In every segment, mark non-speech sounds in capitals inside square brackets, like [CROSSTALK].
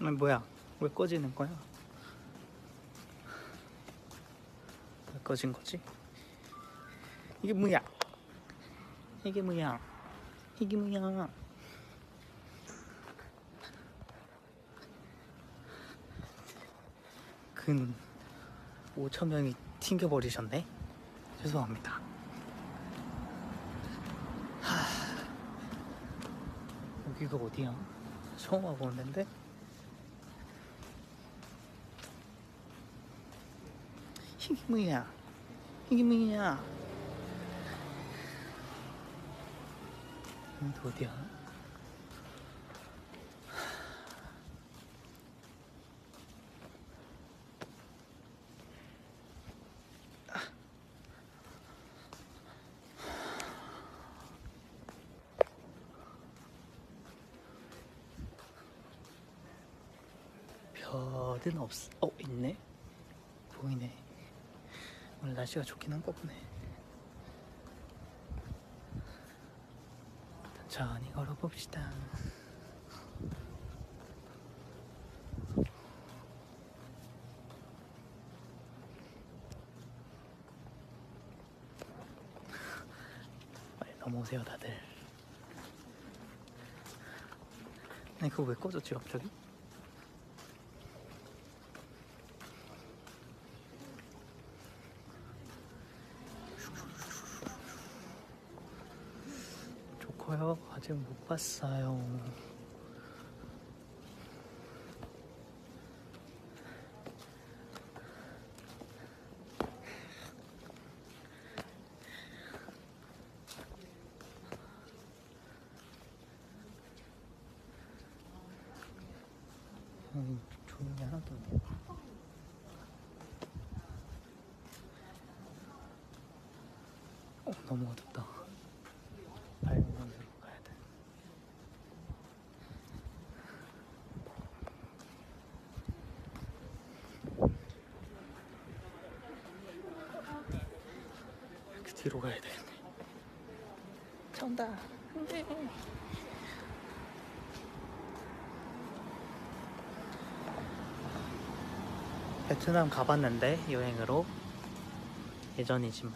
아니 뭐야 왜 꺼지는 거야? 왜 꺼진 거지? 이게 뭐야? 이게 뭐야? 이게 뭐야? 근 5천 명이 튕겨버리셨네. 죄송합니다. 하... 여기가 어디야? 처음 와보는데? 이게 뭐야? 이게 뭐야? 여기 어디야? 별은 없, 어, 있네? 보이네. 날씨가 좋긴 한가 보네. 천천히 걸어봅시다. 빨리 넘어오세요, 다들. 아니, 그거 왜 꺼졌지, 갑자기? 좋고요. 아직 못 봤어요. 음, 조용히 하나도 없네. 어, 너무 어둡다. 밝은 곳으로 가야 돼. 그 뒤로 가야 되겠네. 차온다. 베트남 가봤는데 여행으로 예전이지만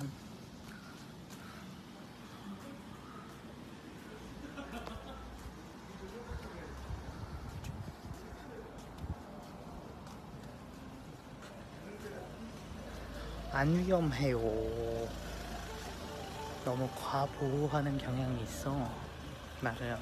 안 위험해요. 너무 과보호하는 경향이 있어. 맞아요.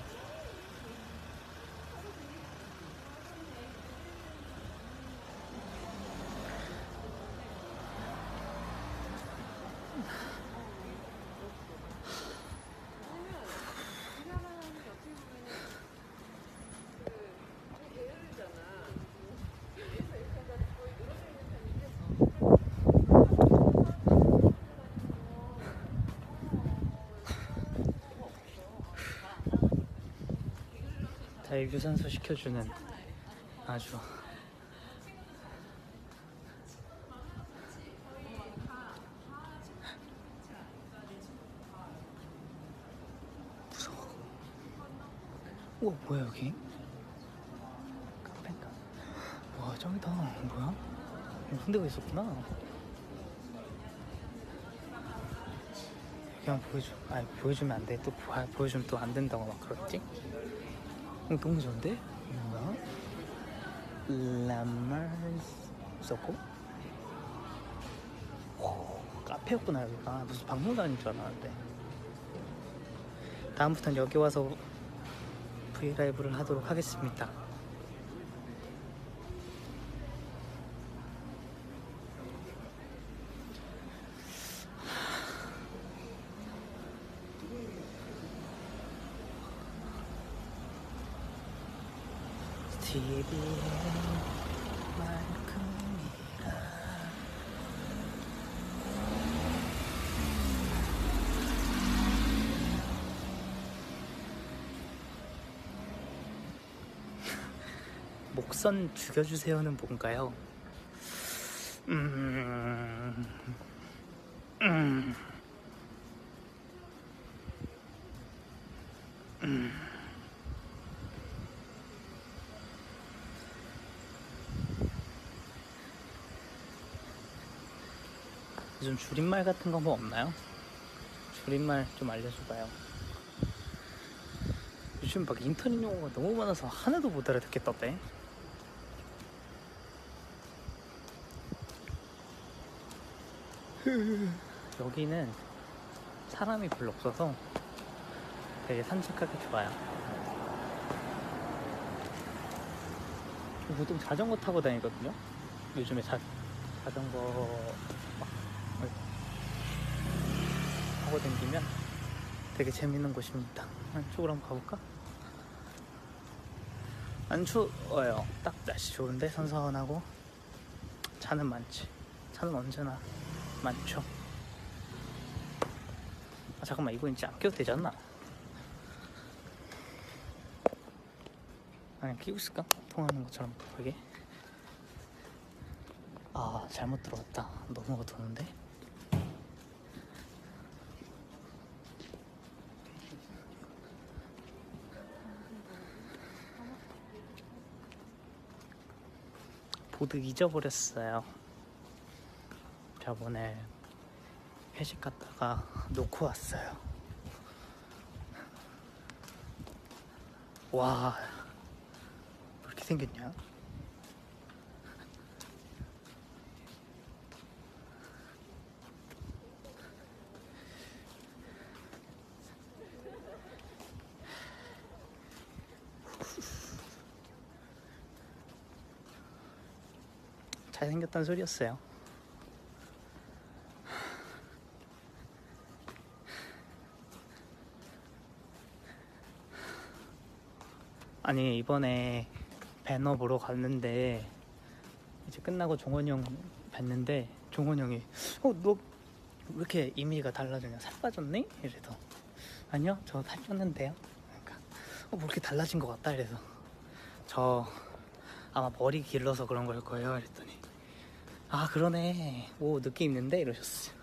다 유산소 시켜주는 아주 무서워. 우와 뭐야 여기? 카페인가? 와 저기다 뭐야? 무슨 데가 있었구나. 그냥 보여줘. 아니 보여주면 안 돼. 또 보, 보여주면 또 안 된다고 막 그랬지? 어, 너무 좋은데? 있었고? 오, 카페였구나 여기가. 무슨 박물관인 줄 알았는데. 다음부터는 여기 와서 브이라이브를 하도록 하겠습니다 TV의 말끔이라 목선 죽여주세요는 뭔가요? 음... 요즘 줄임말 같은 거 뭐 없나요? 줄임말 좀 알려줘봐요. 요즘 막 인터넷 용어가 너무 많아서 하나도 못 알아듣겠던데. 여기는 사람이 별로 없어서 되게 산책하기 좋아요. 보통 자전거 타고 다니거든요. 요즘에 자, 자전거 막 타고 다니면 되게 재밌는 곳입니다. 안쪽으로 한번 가볼까? 안 추워요. 딱 날씨 좋은데 선선하고 차는 많지. 차는 언제나 많죠. 아, 잠깐만 이거 이제 안 껴도 되지 않나? 그냥 끼고 있을까? 통하는 것처럼 그게 아 잘못 들어왔다 너무 어두운데 보드 잊어버렸어요 저번에 회식 갔다가 놓고 왔어요 와 이렇게 생겼냐? 잘생겼다는 소리였어요. 아니 이번에 배너 보러 갔는데 이제 끝나고 종원이 형 뵀는데 종원이 형이 어 너 왜 이렇게 이미가 달라졌냐 살 빠졌니? 이래서 아니요 저 살 쪘는데요 그러니까 어 뭐 이렇게 달라진 것 같다 이래서 저 아마 머리 길러서 그런 걸 거예요 이랬더니 아 그러네 오 느낌 있는데 이러셨어요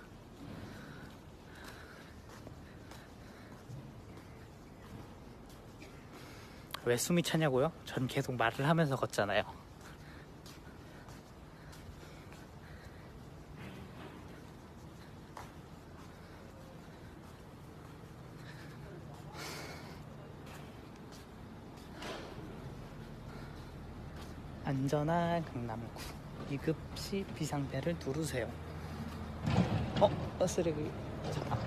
왜 숨이 차냐고요? 전 계속 말을 하면서 걷잖아요. 안전한 강남구 2급시 비상벨을 누르세요. 어? 쓰레기 잠깐.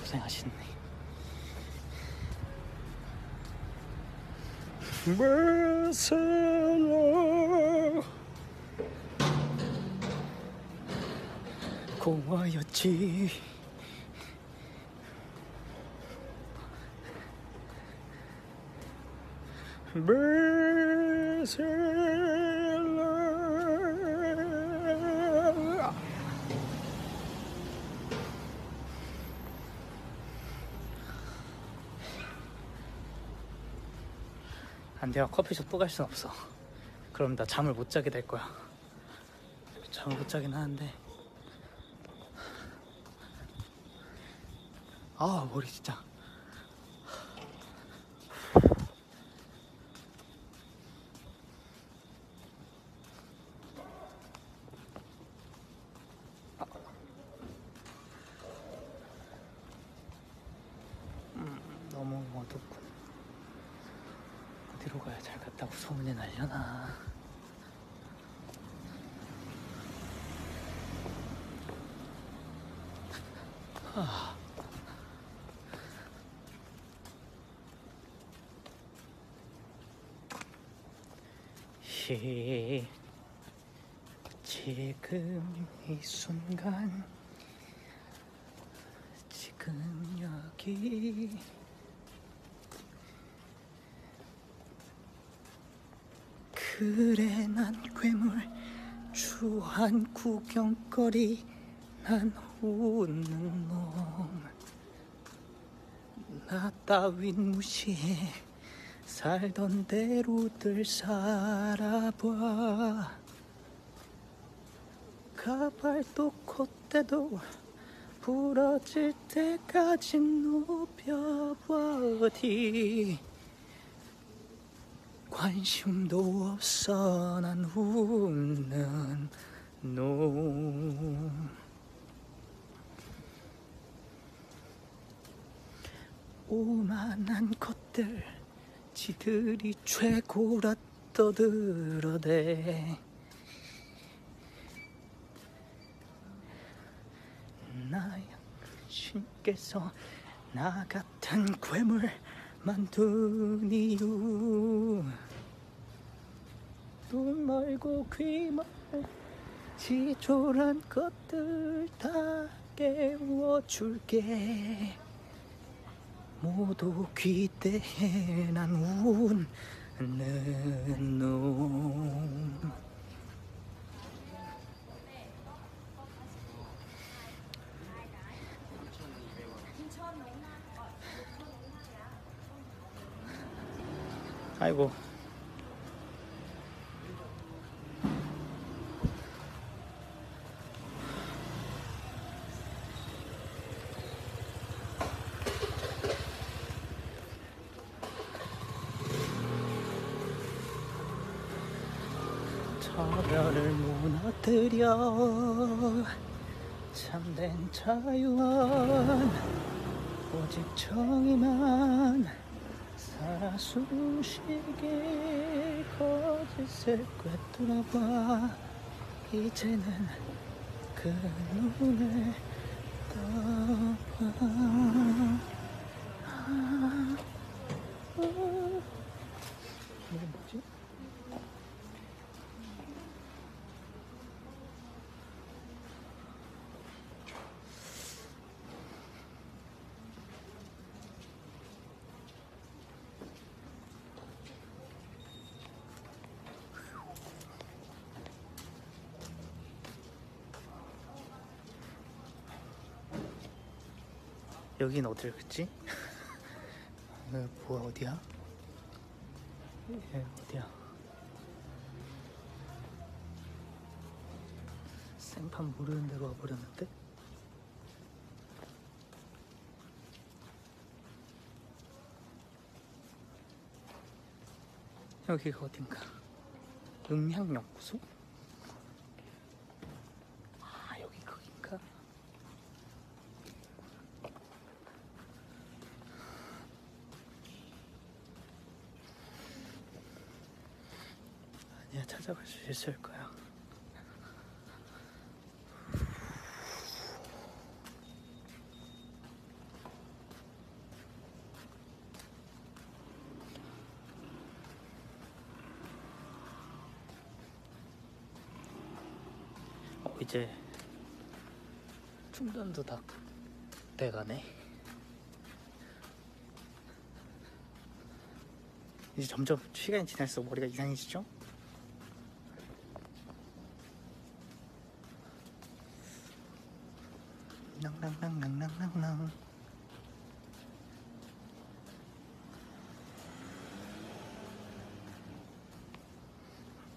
고생하셨네. 베셀러 공화였지 베셀러 안 돼요. 커피숍 또 갈 순 없어. 그럼 나 잠을 못 자게 될 거야. 잠을 못 자긴 하는데. 아, 머리 진짜. 음, 너무 어둡군. 어디로 가야 잘 갔다고 소문이 날려나. 하. 히. 지금 이 순간 지금 여기 그래 난 괴물 주한 구경거리 난 웃는 놈 나 따윈 무시해 살던 대로들 살아봐. 가발도 콧대도 부러질 때까지 높여봐. 어디 관심도 없어 난 웃는 노 오만한 것들 지들이 최고라 떠들어대. 나야 신께서 나 같은 괴물 만든 이유. 눈 멀고 귀 멀고 지졸한 것들 다 깨워줄게 모두 기대해 난 웃는 놈. 아이고 차별을 무너뜨려 참된 자유한 오직 정의만 살아 숨쉬게 거짓을 꿰뚫어봐 이제는 그 눈을 떠봐 아, 아. 이게 뭐지? 여긴 어딜 갔지? [LAUGHS] 어, 뭐야 어디야? 예, 어디야? 생판 모르는 데로 와버렸는데? 여기가 어딘가? 음향연구소? 아 여기 거긴가? 아니야 찾아갈 수 있을 거야. 어 이제 충전도 다 돼가네. 이제 점점 시간이 지날수록 머리가 이상해지죠? 낭낭낭낭낭낭낭.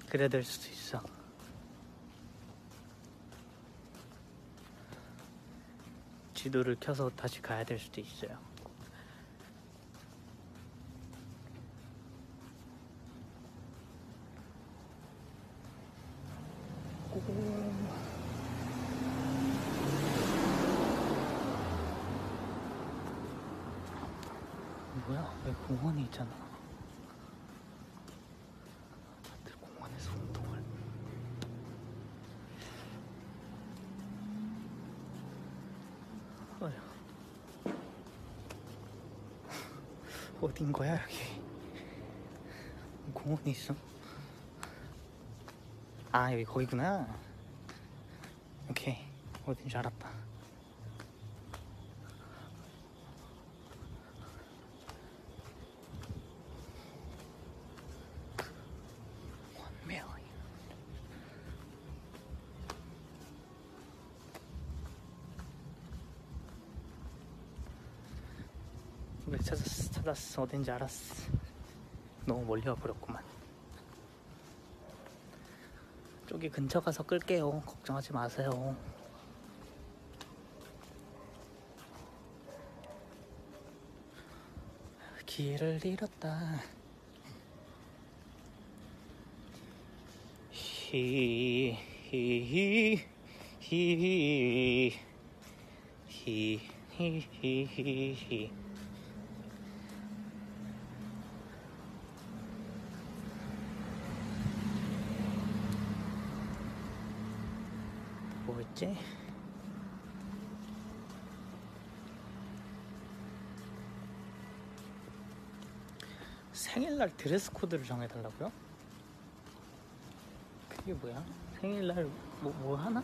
그래야 될 수도 있어. 지도를 켜서 다시 가야 될 수도 있어요 뭐야? 왜 공원에 있잖아. 다들 공원에서 운동을. 어휴. 어딘 거야 여기? 공원이 있어? 아 여기 거기구나. 오케이 어딘 줄 알았다. 왜 찾았어? 찾았어. 어딘지 알았어. 너무 멀리 와버렸구만. 저기 근처 가서 끌게요. 걱정하지 마세요. 길을 잃었다. 히, 히히 히 히히 히 히히히 히 뭐였지? 생일날 드레스 코드를 정해달라고요? 그게 뭐야? 생일날 뭐, 뭐 하나?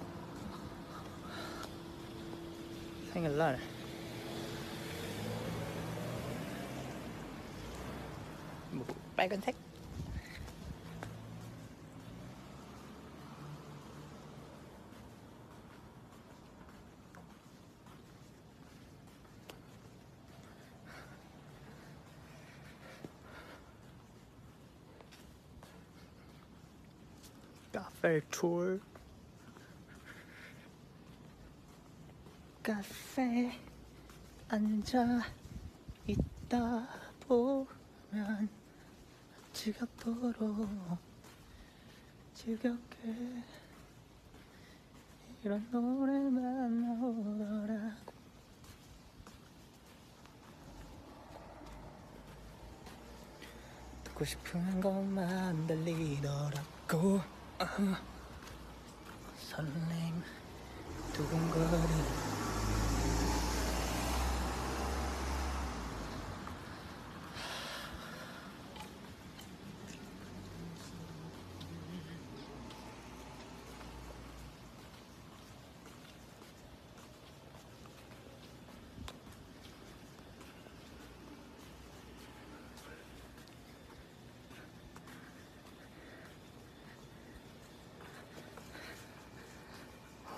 생일날 뭐 빨간색? 투어 카페 앉아 있다 보면 지겹도록 지겹게 이런 노래만 나오더라고. 듣고 싶은 것만 들리더라고 아, 설렘 두근거림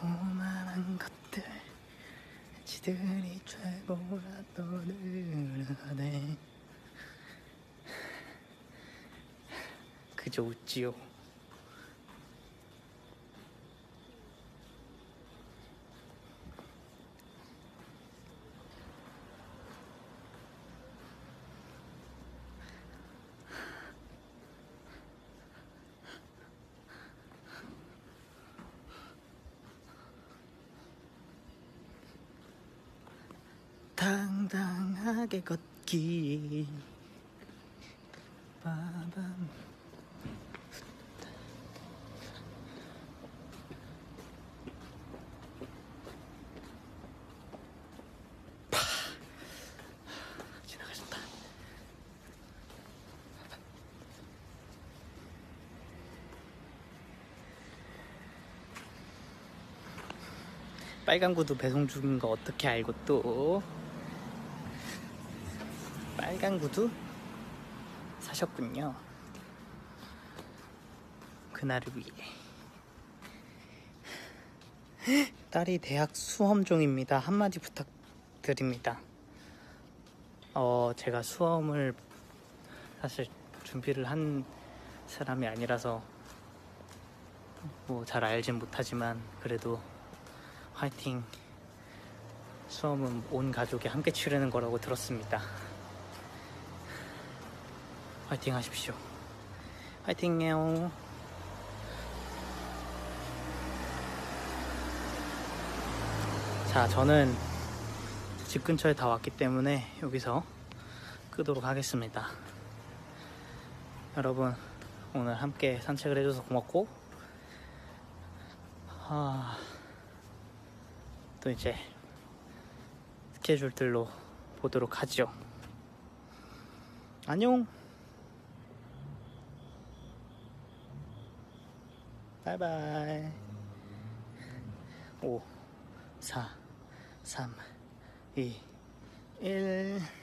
오만한 것들 지들이 최고라 떠들어대 그저 웃지요 당당하게 걷기. 빠밤. 빨간 구두 배송 중인 거 어떻게 알고 또 빨간 구두 사셨군요. 그날을 위해. 딸이 대학 수험 중입니다. 한마디 부탁드립니다. 어, 제가 수험을 사실 준비를 한 사람이 아니라서 뭐 잘 알진 못하지만 그래도 화이팅. 수험은 온 가족이 함께 치르는 거라고 들었습니다. 화이팅 하십시오. 화이팅해요. 자, 저는 집 근처에 다 왔기 때문에 여기서 끄도록 하겠습니다. 여러분, 오늘 함께 산책을 해줘서 고맙고, 아, 또 이제 스케줄들로 보도록 하죠. 안녕! 바이바이. 5, 4, 3, 2, 1.